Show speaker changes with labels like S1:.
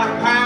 S1: my power.